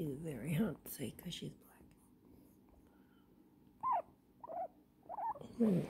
She's very huntsy because she's black. Hmm.